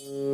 Mm-hmm.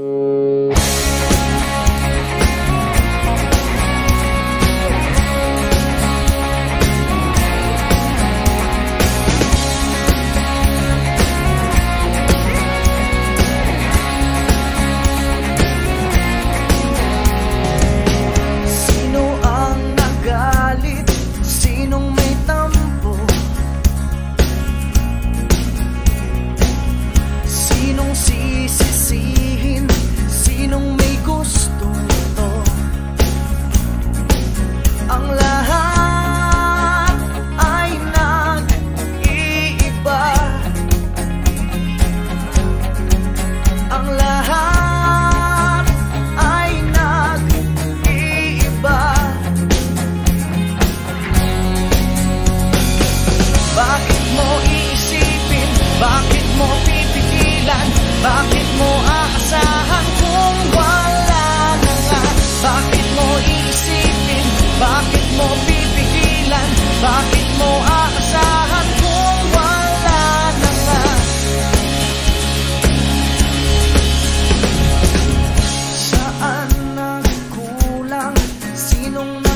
nung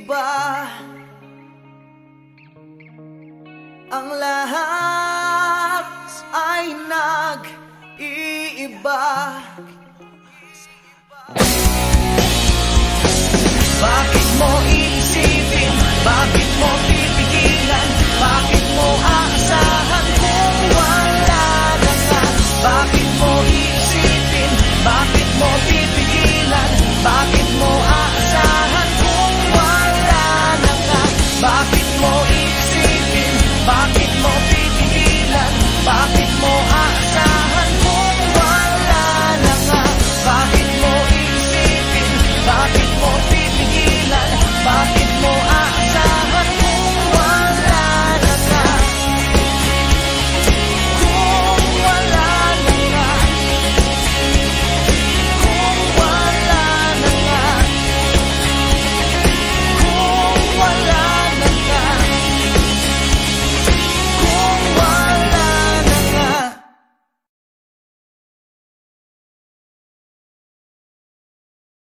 Bakit mo isipin? Bakit